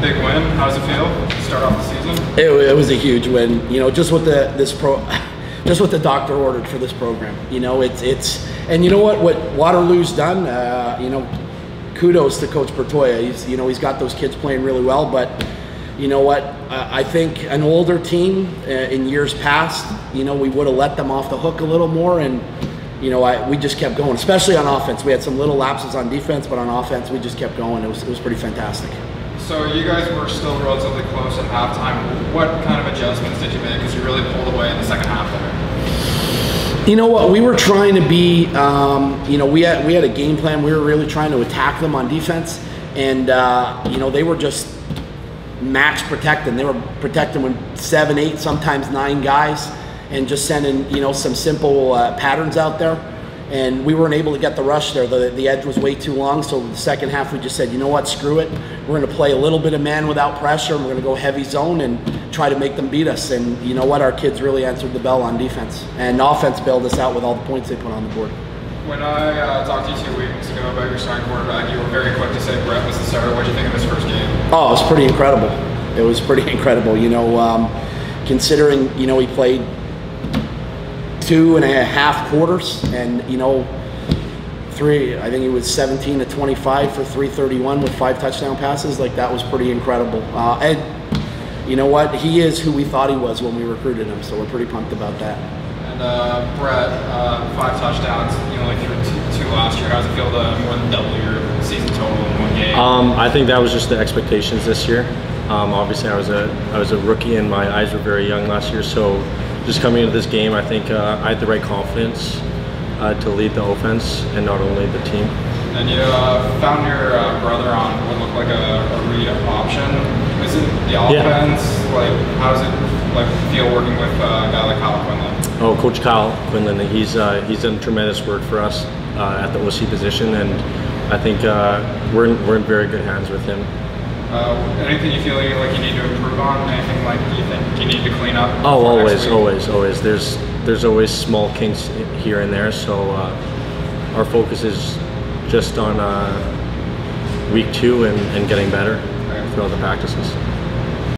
big win. How does it feel to start off the season? It, it was a huge win. You know, just what the this pro, just what the doctor ordered for this program. You know, it's it's and you know what what Waterloo's done. Uh, you know, kudos to Coach Bertoia. He's you know he's got those kids playing really well, but you know what? I think an older team uh, in years past, you know, we would have let them off the hook a little more, and you know, I, we just kept going. Especially on offense, we had some little lapses on defense, but on offense, we just kept going. It was it was pretty fantastic. So you guys were still relatively close at halftime. What kind of adjustments did you make? Because you really pulled away in the second half there. You know what? We were trying to be. Um, you know, we had we had a game plan. We were really trying to attack them on defense, and uh, you know they were just max protecting. They were protecting with seven, eight, sometimes nine guys, and just sending you know some simple uh, patterns out there and we weren't able to get the rush there. The, the edge was way too long, so the second half we just said, you know what, screw it. We're going to play a little bit of man without pressure, and we're going to go heavy zone and try to make them beat us. And you know what, our kids really answered the bell on defense, and offense bailed us out with all the points they put on the board. When I uh, talked to you two weeks ago about your starting quarterback, you were very quick to say Brett was the starter. What did you think of his first game? Oh, it was pretty incredible. It was pretty incredible. You know, um, considering you know he played two and a half quarters, and you know, three. I think he was 17 to 25 for 331 with five touchdown passes. Like that was pretty incredible. Uh, and you know what? He is who we thought he was when we recruited him. So we're pretty pumped about that. And uh, Brett, uh, five touchdowns. You only threw two, two last year. How does it feel to more than double your season total in one game? Um, I think that was just the expectations this year. Um, obviously, I was a I was a rookie and my eyes were very young last year, so just coming into this game, I think uh, I had the right confidence uh, to lead the offense and not only the team. And you uh, found your uh, brother on what looked like a, a read option. Is it the offense? Yeah. Like, how does it like feel working with uh, a guy like Kyle Quinlan? Oh, Coach Kyle Quinlan, he's uh, he's done tremendous work for us at the OC position, and I think we're in, we're in very good hands with him. Uh, anything you feel like you need to improve on? Anything like you think you need to clean up? Oh, always, always, always. There's there's always small kinks here and there. So uh, our focus is just on uh, week two and, and getting better throughout the practices.